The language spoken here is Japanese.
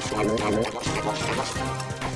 した。